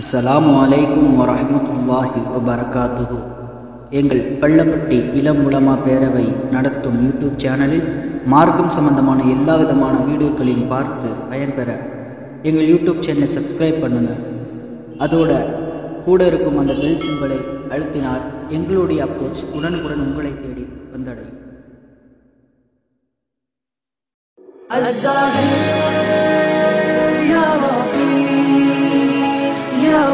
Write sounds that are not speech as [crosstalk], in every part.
அஸ்ஸலாமு அலைக்கும் வரஹ்மத்துல்லாஹி வபரகாத்துஹு. எங்கள் பள்ளப்பட்டி இளம் உலமா பேரவை நடத்தும் யூடியூப் சேனலில் மார்க்கம் சம்பந்தமான எல்லா விதமான வீடியோக்களையும் பார்த்து பயன்பெற எங்கள் யூடியூப் சேனலை சப்ஸ்கிரைப் பண்ணுங்க. அதோட கூட இருக்கும் அந்த பெல் சிம்பலை அழுத்தினால் எங்களுடைய அப்ரோச் உடனுக்குடன் உங்களை தேடி வந்தடையும்.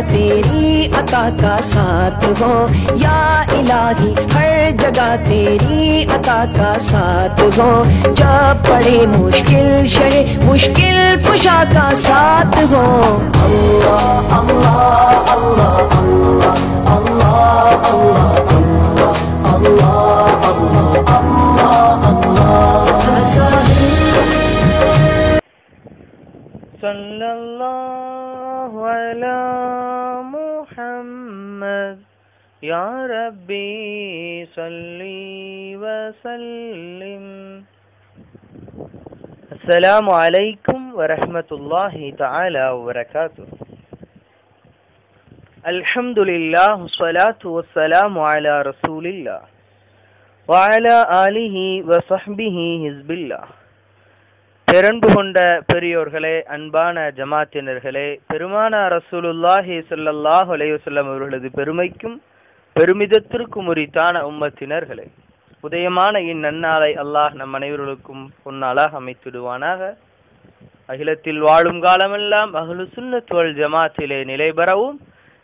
तेरी अता का साथ हो। या इलाही, हर जगह तेरी अता का साथ हो। जब पड़े मुश्किल शरे मुश्किल कुशा का साथ हो। अल्लाह अल्लाह अल्लाह अल्लाह अल्लाह अल्लाह अल्लाह। صلى الله على محمد. يا ربي صل وسلم. السلام عليكم ورحمة الله تعالى وبركاته. الحمد لله والصلاة والسلام على رسول الله وعلى آله وصحبه حزب الله. பெரன்பு கொண்ட பெரியோர்களே அன்பான ஜமாத்தினர்களே பெருமான ரசூலுல்லாஹி ஸல்லல்லாஹு அலைஹி அவர்களது பெருமைக்கும் பெருமிதத்திற்கும் உரித்தான உம்மத்தினர்களே. உதயமான இந்நன்னாளை அல்லாஹ் நம் அனைவர்களுக்கும் பொன்னாளாக அமைத்திடுவானாக. அகிலத்தில் வாழும் காலமெல்லாம் அகலு சுண்ணத்துவல் ஜமாத்திலே நிலை பெறவும்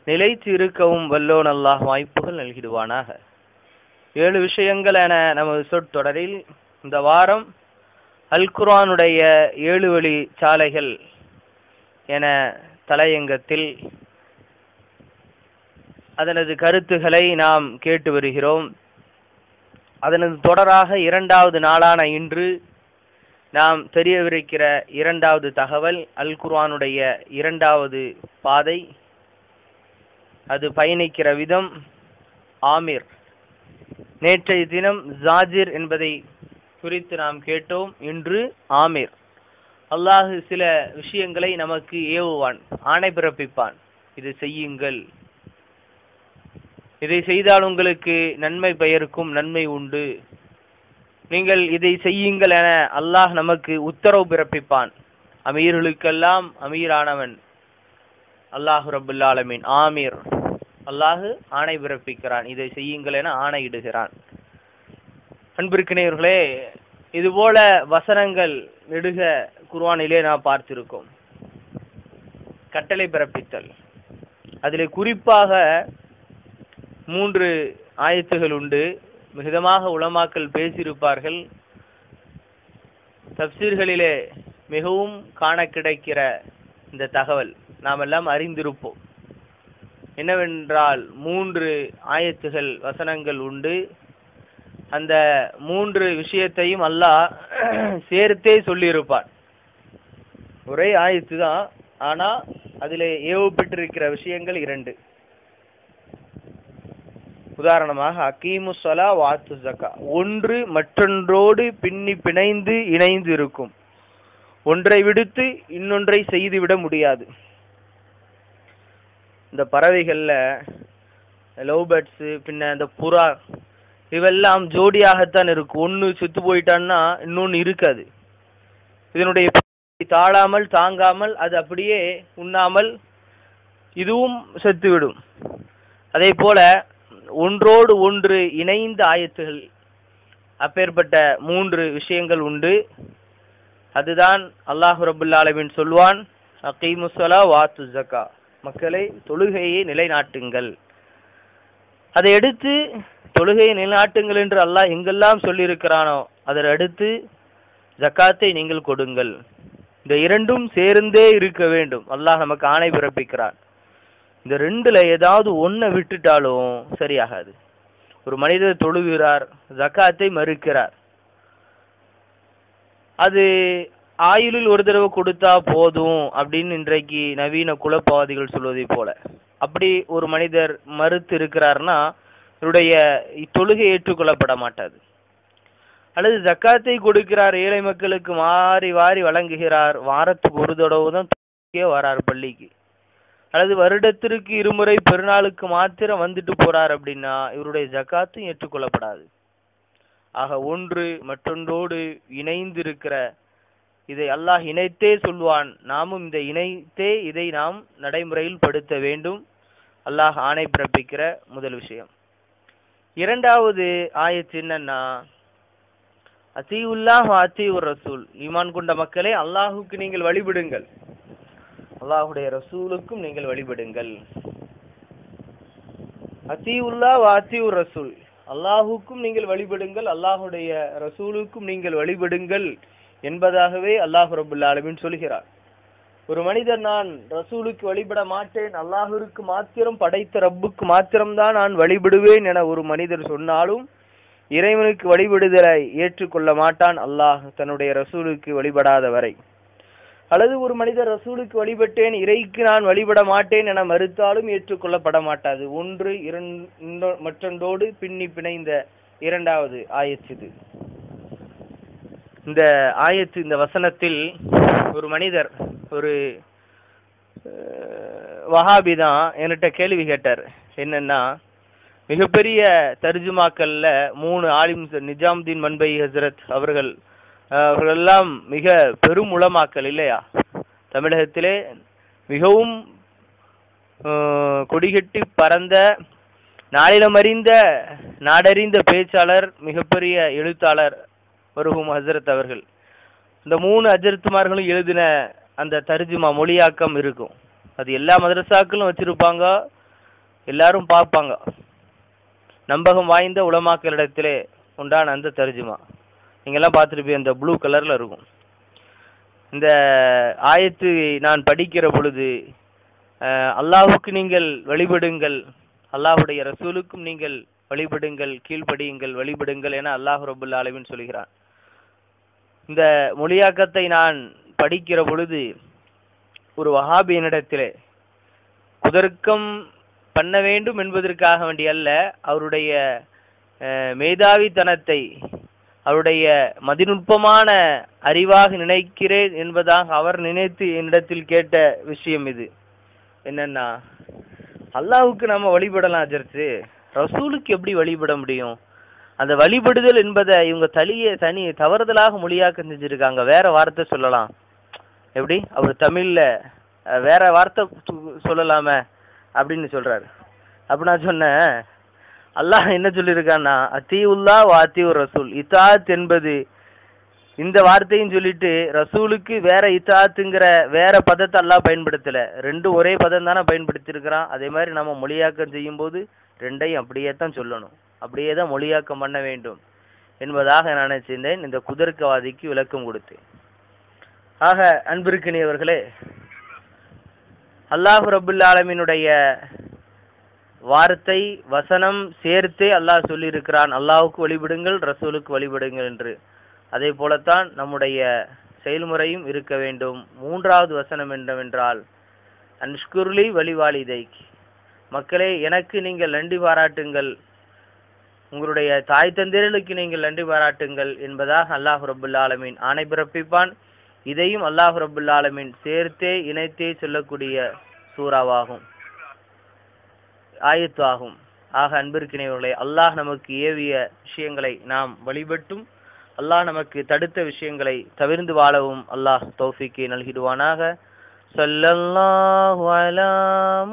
நிலைத்து இருக்கவும் வல்லோன் அல்லாஹ் வாய்ப்புகள் நல்கிடுவானாக. ஏழு விஷயங்கள் என நமது சொற்றொடரில் இந்த வாரம் அல்குரானுடைய ஏழு வழி சாலைகள் என தலையங்கத்தில் அதனது கருத்துகளை நாம் கேட்டு வருகிறோம். அதனது தொடராக இரண்டாவது நாளான இன்று நாம் தெரியவிருக்கிற இரண்டாவது தகவல் அல்குர்ஆனுடைய இரண்டாவது பாதை. அது பயணிக்கிற விதம் ஆமீர். நேற்றைய தினம் ஜாஜிர் என்பதை குறித்து நாம் கேட்டோம் இன்று ஆமீர். அல்லாஹு சில விஷயங்களை நமக்கு ஏவுவான் ஆணை பிறப்பிப்பான். இதை செய்யுங்கள். இதை செய்தால் உங்களுக்கு நன்மை பெயருக்கும் நன்மை உண்டு. நீங்கள் இதை செய்யுங்கள் என அல்லாஹ் நமக்கு உத்தரவு பிறப்பிப்பான். அமீர்களுக்கெல்லாம் அமீரானவன். அல்லாஹு ரபுல்லாலமீன் ஆமீர். அல்லாஹு ஆணை பிறப்பிக்கிறான். இதை செய்யுங்கள் என ஆணையிடுகிறான். அன்பிற்கினையர்களே இதுபோல வசனங்கள் நெடுக குர்வானிலே நாம் பார்த்திருக்கோம். கட்டளை பிறப்பித்தல். அதில் குறிப்பாக மூன்று ஆயத்துகள் உண்டு. மிகுதமாக உளமாக்கல் பேசியிருப்பார்கள். தப்சீர்களிலே மிகவும் காண கிடைக்கிற இந்த தகவல் நாம் எல்லாம் அறிந்திருப்போம். என்னவென்றால் மூன்று ஆயத்துகள் வசனங்கள் உண்டு. அந்த மூன்று விஷயத்தையும் அல்லாஹ் [clears throat] சேர்த்தே சொல்லியிருப்பார் ஒரே ஆயத்து தான் ஆனா அதில் ஏவப்பட்டிருக்கிற விஷயங்கள் இரண்டு. உதாரணமாக அகீமு சலா வாத்து ஜக்கா ஒன்று மற்றொன்றோடு பின்னி பிணைந்து இணைந்து இருக்கும். ஒன்றை விடுத்து இன்னொன்றை செய்துவிட முடியாது. இந்த பறவைகளில் லவ் பேர்ட்ஸு பின்ன இந்த புறா இவெல்லாம் ஜோடியாகத்தான் இருக்கும் ஒன்று செத்து போயிட்டான்னா இன்னொன்று இருக்காது. இதனுடைய தாழாமல் தாங்காமல் அது அப்படியே உண்ணாமல் இதுவும் செத்துவிடும். அதே போல ஒன்றோடு ஒன்று இணைந்த ஆயத்துகள் அப்பேற்பட்ட மூன்று விஷயங்கள் உண்டு. அதுதான் அல்லாஹு ரபுல்லாலமின் சொல்வான் அகீமுசலா வாத்து ஜக்கா மக்களை தொழுகையை நிலைநாட்டுங்கள். அதை எடுத்து தொழுகையை நிலநாட்டுங்கள் என்று அல்லாஹ் எங்கெல்லாம் சொல்லியிருக்கிறானோ அதை அடுத்து ஜக்காத்தை நீங்கள் கொடுங்கள். இந்த இரண்டும் சேர்ந்தே இருக்க வேண்டும். அல்லாஹ் நமக்கு ஆணை பிறப்பிக்கிறான். இந்த ரெண்டுல ஏதாவது ஒன்றை விட்டுட்டாலும் சரியாகாது. ஒரு மனிதர் தொழுகிறார் ஜக்காத்தை மறுக்கிறார். அது ஆயுளில் ஒரு தடவை கொடுத்தா போதும் அப்படின்னு இன்றைக்கு நவீன குலப்பாவாதிகள் சொல்வதை போல. அப்படி ஒரு மனிதர் மறுத்து இருக்கிறார்னா இவருடைய தொழுகை ஏற்றுக்கொள்ளப்பட மாட்டாது அல்லது ஜக்காத்தை கொடுக்கிறார் ஏழை மக்களுக்கு மாறி வாரி வழங்குகிறார். வாரத்துக்கு ஒரு தடவை தான் வரார் பள்ளிக்கு. அல்லது வருடத்திற்கு இருமுறை பெருநாளுக்கு மாத்திரம் வந்துட்டு போறார் அப்படின்னா இவருடைய ஜக்காத்தும் ஏற்றுக்கொள்ளப்படாது. ஆக ஒன்று மற்றொன்றோடு இணைந்து இருக்கிற இதை அல்லாஹ் இணைத்தே சொல்வான் நாமும் இதை இணைத்தே இதை நாம் நடைமுறையில் படுத்த வேண்டும். அல்லாஹ் ஆணை பிறப்பிக்கிற முதல் விஷயம். இரண்டாவது ஆயத்து என்னன்னா அத்தியுல்லாஹ் அத்தியுர் ரசூல். ஈமான் கொண்ட மக்களே அல்லாஹுக்கு நீங்கள் வழிபடுங்கள். அல்லாஹுடைய ரசூலுக்கும் நீங்கள் வழிபடுங்கள். அத்தியுல்லா வாத்தியூர் ரசூல். அல்லாஹுக்கும் நீங்கள் வழிபடுங்கள். அல்லாஹுடைய ரசூலுக்கும் நீங்கள் வழிபடுங்கள். என்பதாகவே அல்லாஹு ரபுல்லாலுமின் சொல்கிறார். ஒரு மனிதர் நான் ரசூலுக்கு வழிபட மாட்டேன் அல்லாஹூருக்கு மாத்திரம் படைத்த ரப்புக்கு மாத்திரம்தான் நான் வழிபடுவேன் என ஒரு மனிதர் சொன்னாலும் இறைவனுக்கு வழிபடுதலை ஏற்றுக்கொள்ள மாட்டான் அல்லாஹ் தன்னுடைய ரசூலுக்கு வழிபடாத வரை அல்லது ஒரு மனிதர் ரசூலுக்கு வழிபட்டேன் இறைக்கு நான் வழிபட மாட்டேன் என மறுத்தாலும் ஏற்றுக்கொள்ளப்பட மாட்டாது. ஒன்று இரண்டு மற்றொன்றோடு பின்னி பிணைந்த இரண்டாவது ஆயத்து இது. இந்த ஆயத்து இந்த வசனத்தில் ஒரு மனிதர் ஒரு வஹாபி தான் என்கிட்ட கேள்வி கேட்டார். என்னன்னா மிகப்பெரிய தர்ஜுமாக்கள்ல மூணு ஆலிம் நிஜாமுதீன் மன்பை ஹசரத் அவர்கள் அவர்களெல்லாம் மிக பெரும் உளமாக்கல் இல்லையா? தமிழகத்திலே மிகவும் கொடிகட்டி பறந்த நாளிலம் அறிந்த நாடறிந்த பேச்சாளர் மிகப்பெரிய எழுத்தாளர் வருகும் ஹசரத் அவர்கள். இந்த மூணு அஜரத்துமார்களும் எழுதின அந்த தர்ஜுமா மொழியாக்கம் இருக்கும். அது எல்லா மதரசாக்களும் வச்சிருப்பாங்க. எல்லாரும் பார்ப்பாங்க. நம்பகம் வாய்ந்த உலமாக்களிடத்திலே உண்டான அந்த தர்ஜுமா. நீங்கெல்லாம் பார்த்துருப்பீங்க இந்த ப்ளூ கலரில் இருக்கும். இந்த ஆயத்து நான் படிக்கிற பொழுது அல்லாஹுக்கு நீங்கள் வழிபடுங்கள் அல்லாஹுடைய ரசூலுக்கும் நீங்கள் வழிபடுங்கள் கீழ்ப்படியுங்கள் வழிபடுங்கள் என அல்லாஹ் ரபுல் ஆலமின் சொல்கிறான். இந்த மொழியாக்கத்தை நான் படிக்கிற பொழுது ஒரு வஹாபியனிடத்திலே குதர்க்கம் பண்ண வேண்டும் என்பதற்காக வேண்டி அல்ல அவருடைய மேதாவித்தனத்தை அவருடைய மதிநுட்பமான அறிவாக நினைக்கிறேன் என்பதாக அவர் நினைத்து என்னிடத்தில் கேட்ட விஷயம் இது. என்னன்னா அல்லாவுக்கு நம்ம வழிபடலாம் அஜர்த்து. ரசூலுக்கு எப்படி வழிபட முடியும்? அந்த வழிபடுதல் என்பதை இவங்க தலிய தனி தவறுதலாக மொழியாக்கம் செஞ்சிருக்காங்க. வேற வார்த்தை சொல்லலாம். எப்படி? அவர் தமிழ்ல வேற வார்த்தை சொல்லலாமே அப்படின்னு சொல்றாரு. அப்ப நான் சொன்னேன் அல்லாஹ் என்ன சொல்லியிருக்கான்னா அத்தீவுல்லா வாத்தியூர் ரசூல். இத்தாத் என்பது இந்த வார்த்தையும் சொல்லிட்டு ரசூலுக்கு வேற இத்தாத்துங்கிற வேற பதத்தை அல்லாஹ் பயன்படுத்தல. ரெண்டும் ஒரே பதம் தானே பயன்படுத்தியிருக்கிறான். அதே மாதிரி நம்ம மொழியாக்கம் செய்யும் போது ரெண்டையும் அப்படியே தான் சொல்லணும். அப்படியே தான் மொழியாக்கம் பண்ண வேண்டும் என்பதாக நான் நினைச்சிருந்தேன். இந்த குதர்க்கவாதிக்கு விளக்கம் கொடுத்தேன். ஆக அன்பிருக்கினியவர்களே அல்லாஹ் ரபுல் ஆலமினுடைய வார்த்தை வசனம் சேர்த்தே அல்லாஹ் சொல்லியிருக்கிறான். அல்லாஹுக்கு வழிபடுங்கள் ரசூலுக்கு வழிபடுங்கள் என்று. அதே போலத்தான் நம்முடைய செயல்முறையும் இருக்க வேண்டும். மூன்றாவது வசனம் என்னவென்றால் அன்ஷ்குர்லி வழிவாளிதை மக்களே எனக்கு நீங்கள் நன்றி பாராட்டுங்கள். உங்களுடைய தாய் தந்திரலுக்கு நீங்கள் நன்றி பாராட்டுங்கள் என்பதாக அல்லாஹ் ரபுல் ஆலமீன் ஆணை பிறப்பிப்பான். இதையும் அல்லாஹ் ரபுல் ஆலமீன் சேர்த்தே இணைத்தே சொல்லக்கூடிய சூறாவாகும். ஆயத்து ஆகும் ஆக அன்பிற்கினைவர்களே அல்லாஹ் நமக்கு ஏவிய விஷயங்களை நாம் வழிபட்டும். அல்லாஹ் நமக்கு தடுத்த விஷயங்களை தவிர்ந்து வாழவும் அல்லாஹ் தௌஃபிக்கை நல்கிடுவானாக. சொல்லல்லாஹ் அலா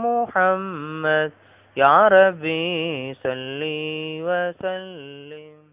முஹம்மத். யா ரப்பி ஸல்லி வஸல்லிம்